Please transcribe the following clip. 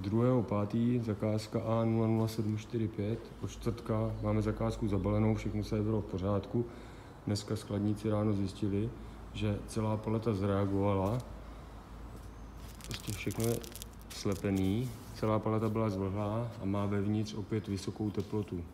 2.5. zakázka A00745, od čtvrtka máme zakázku zabalenou, všechno se bylo v pořádku. Dneska skladníci ráno zjistili, že celá paleta zreagovala, prostě všechno je slepený, celá paleta byla zvlhlá a má vevnitř opět vysokou teplotu.